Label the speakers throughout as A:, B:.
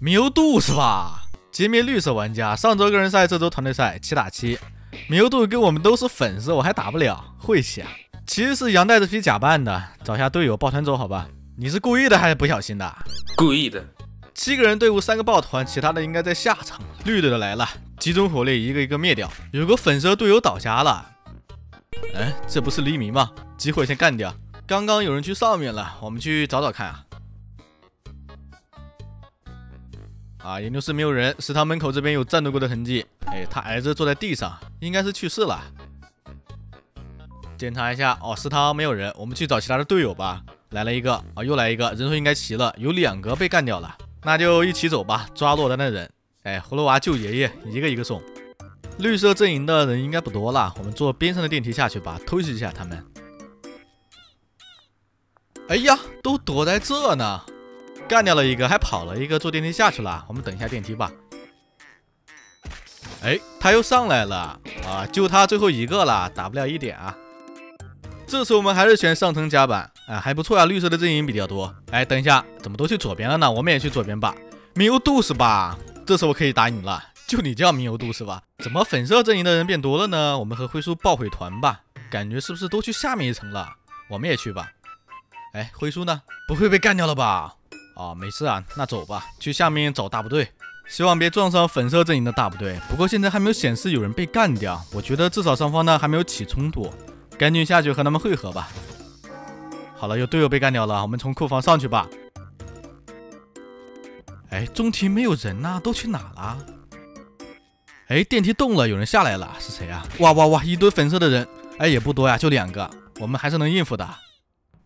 A: 米欧杜是吧？歼灭绿色玩家，上周个人赛，这周团队赛，七打七。米欧杜跟我们都是粉丝，我还打不了，晦气啊！其实是羊带着皮假扮的，找下队友抱团走，好吧？你是故意的还是不小心的？
B: 故意的。
A: 七个人队伍，三个抱团，其他的应该在下场。绿队的来了，集中火力，一个一个灭掉。有个粉色队友倒下了，哎，这不是黎明吗？机会先干掉。刚刚有人去上面了，我们去找找看啊。啊，研究室没有人，食堂门口这边有战斗过的痕迹。哎，他儿子坐在地上，应该是去世了。检查一下，哦，食堂没有人，我们去找其他的队友吧。来了一个，啊，又来一个，人数应该齐了，有两个被干掉了，那就一起走吧，抓落单的人。哎，葫芦娃救爷爷，一个一个送。绿色阵营的人应该不多了，我们坐边上的电梯下去吧，偷袭一下他们。哎呀，都躲在这呢。干掉了一个，还跑了一个，坐电梯下去了。我们等一下电梯吧。哎，他又上来了啊！就他最后一个了，打不了一点啊。这次我们还是选上层甲板，哎，还不错啊。绿色的阵营比较多。哎，等一下，怎么都去左边了呢？我们也去左边吧。米欧度是吧？这次我可以打你了。就你叫米欧度是吧？怎么粉色阵营的人变多了呢？我们和灰叔抱回团吧。感觉是不是都去下面一层了？我们也去吧。哎，灰叔呢？不会被干掉了吧？啊，没事啊，那走吧，去下面找大部队，希望别撞上粉色阵营的大部队。不过现在还没有显示有人被干掉，我觉得至少双方呢还没有起冲突，赶紧下去和他们会合吧。好了，有队友被干掉了，我们从库房上去吧。哎，中庭没有人呐，都去哪了？哎，电梯动了，有人下来了，是谁啊？哇哇哇，一堆粉色的人，哎，也不多呀，就两个，我们还是能应付的。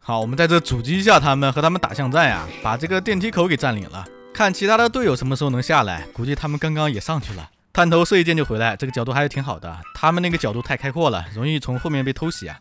A: 好，我们在这阻击一下他们，和他们打巷战呀，把这个电梯口给占领了。看其他的队友什么时候能下来，估计他们刚刚也上去了。探头射一箭就回来，这个角度还是挺好的。他们那个角度太开阔了，容易从后面被偷袭啊。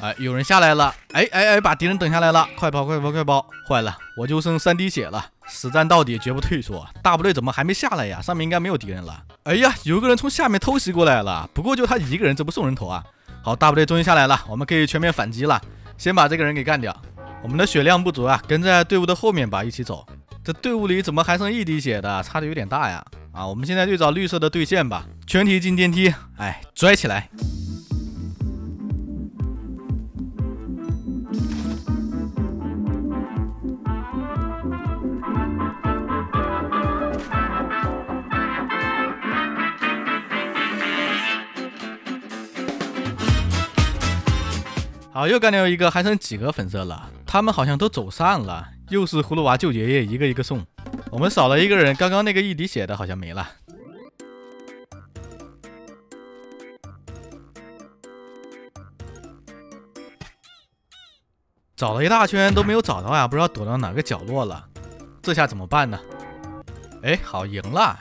A: 哎，有人下来了！哎哎哎，把敌人等下来了，快跑快跑快跑！坏了，我就剩三滴血了，死战到底，绝不退缩。大部队怎么还没下来呀？上面应该没有敌人了。哎呀，有个人从下面偷袭过来了，不过就他一个人，这不送人头啊？好，大部队终于下来了，我们可以全面反击了。先把这个人给干掉。我们的血量不足啊，跟在队伍的后面吧，一起走。这队伍里怎么还剩一滴血的？差的有点大呀！啊，我们现在去找绿色的对线吧，全体进电梯。哎，拽起来。好，又干掉一个，还剩几个粉色了？他们好像都走散了。又是葫芦娃救爷爷，一个一个送。我们少了一个人，刚刚那个一滴血的好像没了。找了一大圈都没有找到呀，不知道躲到哪个角落了。这下怎么办呢？哎，好，赢了。